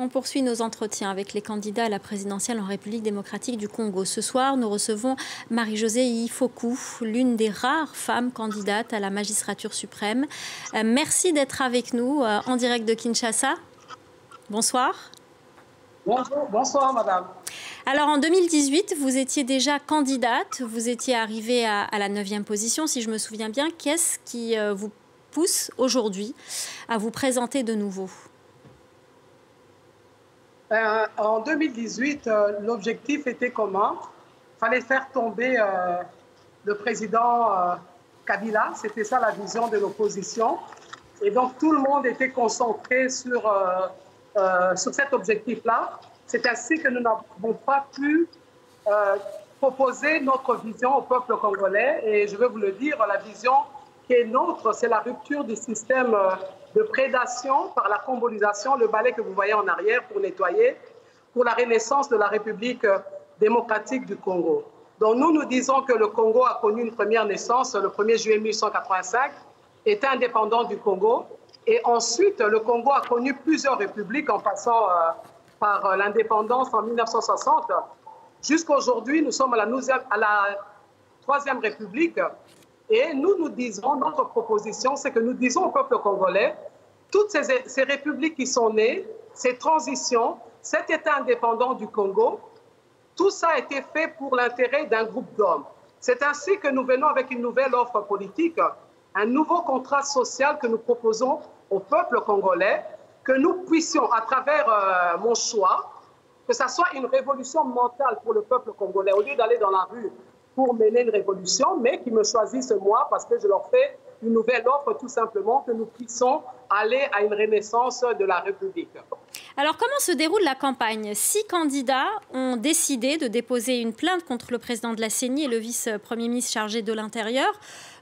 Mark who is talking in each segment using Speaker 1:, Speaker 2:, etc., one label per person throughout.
Speaker 1: On poursuit nos entretiens avec les candidats à la présidentielle en République démocratique du Congo. Ce soir, nous recevons Marie-Josée Ifoku, l'une des rares femmes candidates à la magistrature suprême. Euh, merci d'être avec nous euh, en direct de Kinshasa. Bonsoir.
Speaker 2: Bonjour, bonsoir madame.
Speaker 1: Alors en 2018, vous étiez déjà candidate, vous étiez arrivée à, la neuvième position, si je me souviens bien. Qu'est-ce qui euh, vous pousse aujourd'hui à vous présenter de nouveau?
Speaker 2: Euh, en 2018, euh, l'objectif était commun. Il fallait faire tomber euh, le président Kabila. C'était ça la vision de l'opposition. Et donc tout le monde était concentré sur, sur cet objectif-là. C'est ainsi que nous n'avons pas pu proposer notre vision au peuple congolais. Et je vais vous le dire, la vision qui est nôtre, c'est la rupture du système de prédation par la combolisation, le balai que vous voyez en arrière pour nettoyer, pour la renaissance de la République démocratique du Congo. Donc nous, nous disons que le Congo a connu une première naissance le 1er juillet 1885, était indépendant du Congo, et ensuite le Congo a connu plusieurs républiques en passant euh, par l'indépendance en 1960. Jusqu'à aujourd'hui, nous sommes à la, à la troisième république et nous, nous disons, notre proposition, c'est que nous disons au peuple congolais, toutes ces, républiques qui sont nées, ces transitions, cet État indépendant du Congo, tout ça a été fait pour l'intérêt d'un groupe d'hommes. C'est ainsi que nous venons avec une nouvelle offre politique, un nouveau contrat social que nous proposons au peuple congolais, que nous puissions, à travers euh, mon choix, que ça soit une révolution mentale pour le peuple congolais, au lieu d'aller dans la rue pour mener une révolution, mais qui me choisissent moi parce que je leur fais une nouvelle offre tout simplement que nous puissions aller à une renaissance de la République.
Speaker 1: Alors comment se déroule la campagne? Six candidats ont décidé de déposer une plainte contre le président de la CENI et le vice-premier ministre chargé de l'Intérieur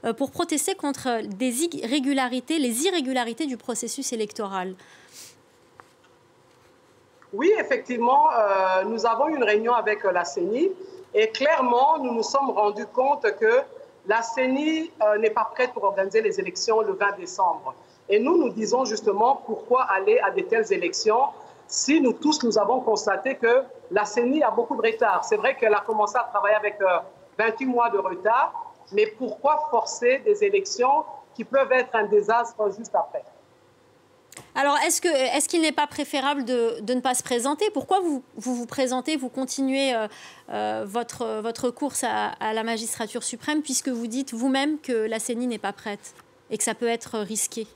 Speaker 1: euh, pour protester contre des irrégularités, les irrégularités du processus électoral.
Speaker 2: Oui, effectivement, euh, nous avons une réunion avec la CENI et clairement, nous nous sommes rendus compte que la CENI euh, n'est pas prête pour organiser les élections le 20 décembre. Et nous, nous disons justement pourquoi aller à de telles élections si nous tous, nous avons constaté que la CENI a beaucoup de retard. C'est vrai qu'elle a commencé à travailler avec 28 euh, mois de retard, mais pourquoi forcer des élections qui peuvent être un désastre juste après?
Speaker 1: Alors, est-ce qu'il est n'est pas préférable de, ne pas se présenter? Pourquoi vous, vous, présentez, vous continuez euh, euh, votre, votre course à, la magistrature suprême, puisque vous dites vous-même que la CENI n'est pas prête et que ça peut être risqué?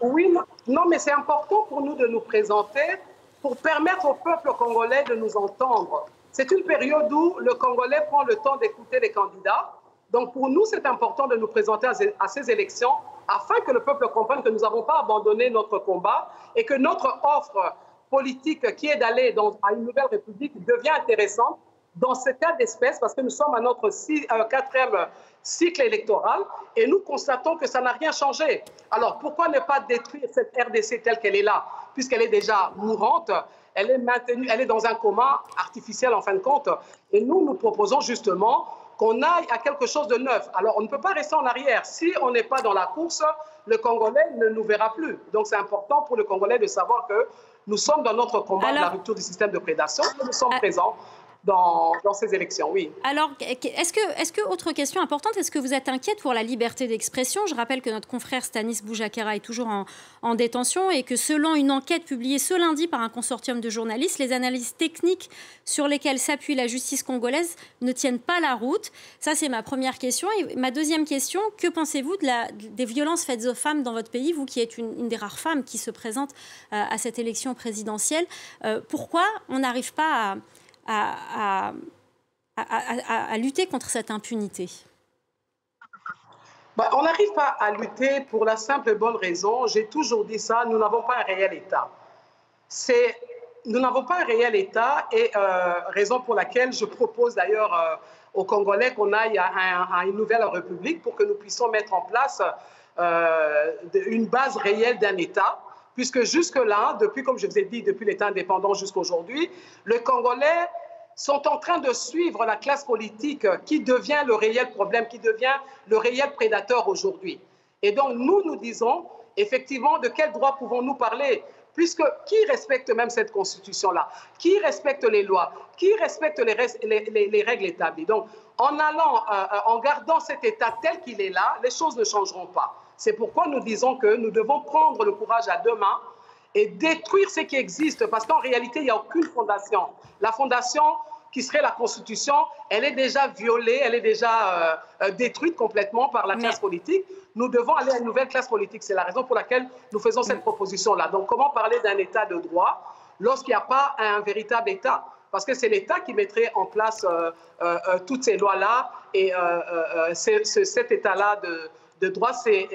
Speaker 2: Oui, non, mais c'est important pour nous de nous présenter pour permettre au peuple congolais de nous entendre. C'est une période où le Congolais prend le temps d'écouter les candidats. Donc, pour nous, c'est important de nous présenter à ces élections afin que le peuple comprenne que nous n'avons pas abandonné notre combat et que notre offre politique qui est d'aller à une nouvelle république devient intéressante dans ce cas d'espèce parce que nous sommes à notre euh, quatrième cycle électoral et nous constatons que ça n'a rien changé. Alors pourquoi ne pas détruire cette RDC telle qu'elle est là, puisqu'elle est déjà mourante elle est maintenue, elle est dans un coma artificiel en fin de compte. Et nous, nous proposons justement qu'on aille à quelque chose de neuf. Alors, on ne peut pas rester en arrière. Si on n'est pas dans la course, le Congolais ne nous verra plus. Donc, c'est important pour le Congolais de savoir que nous sommes dans notre combat de la rupture du système de prédation. Nous sommes euh, présents dans, ces élections, oui.
Speaker 1: Alors, est-ce que, est que, autre question importante, est-ce que vous êtes inquiète pour la liberté d'expression? Je rappelle que notre confrère Stanis Boujakera est toujours en, en, détention et que selon une enquête publiée ce lundi par un consortium de journalistes, les analyses techniques sur lesquelles s'appuie la justice congolaise ne tiennent pas la route. Ça, c'est ma première question. Et ma deuxième question, que pensez-vous des violences faites aux femmes dans votre pays, vous qui êtes une, des rares femmes qui se présente euh, à cette élection présidentielle? Euh, Pourquoi on n'arrive pas à à, lutter contre cette impunité
Speaker 2: bah, On n'arrive pas à lutter pour la simple et bonne raison, j'ai toujours dit ça, nous n'avons pas un réel État. C'est, nous n'avons pas un réel État et euh, raison pour laquelle je propose d'ailleurs euh, aux Congolais qu'on aille à, une nouvelle république pour que nous puissions mettre en place euh, une base réelle d'un État puisque jusque-là, depuis, comme je vous ai dit, depuis l'État indépendant jusqu'à aujourd'hui, les Congolais sont en train de suivre la classe politique qui devient le réel problème, qui devient le réel prédateur aujourd'hui. Et donc, nous, nous disons, effectivement, de quel droit pouvons-nous parler? Puisque qui respecte même cette constitution-là? Qui respecte les lois? Qui respecte les, les, règles établies? Donc, en allant, euh, euh, en gardant cet état tel qu'il est là, les choses ne changeront pas. C'est pourquoi nous disons que nous devons prendre le courage à deux mains et détruire ce qui existe, parce qu'en réalité, il n'y a aucune fondation. La fondation qui serait la Constitution, elle est déjà violée, elle est déjà euh, détruite complètement par la classe politique. Nous devons aller à une nouvelle classe politique. C'est la raison pour laquelle nous faisons cette proposition-là. Donc, comment parler d'un État de droit lorsqu'il n'y a pas un véritable État? Parce que c'est l'État qui mettrait en place euh, euh, euh, toutes ces lois-là et cet État-là de, de droit, c'est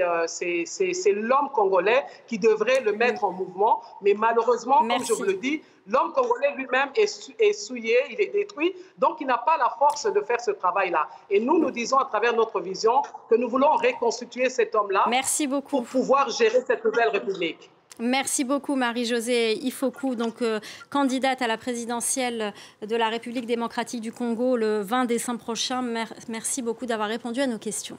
Speaker 2: l'homme congolais qui devrait le mettre en mouvement. Mais malheureusement, comme je vous le dis, l'homme congolais lui-même est, est, souillé, il est détruit, donc il n'a pas la force de faire ce travail-là. Et nous, nous disons à travers notre vision que nous voulons reconstituer cet homme-là pour pouvoir gérer cette nouvelle République.
Speaker 1: Merci beaucoup Marie-Josée Ifoku, donc euh, candidate à la présidentielle de la République démocratique du Congo le 20 décembre prochain. Merci beaucoup d'avoir répondu à nos questions.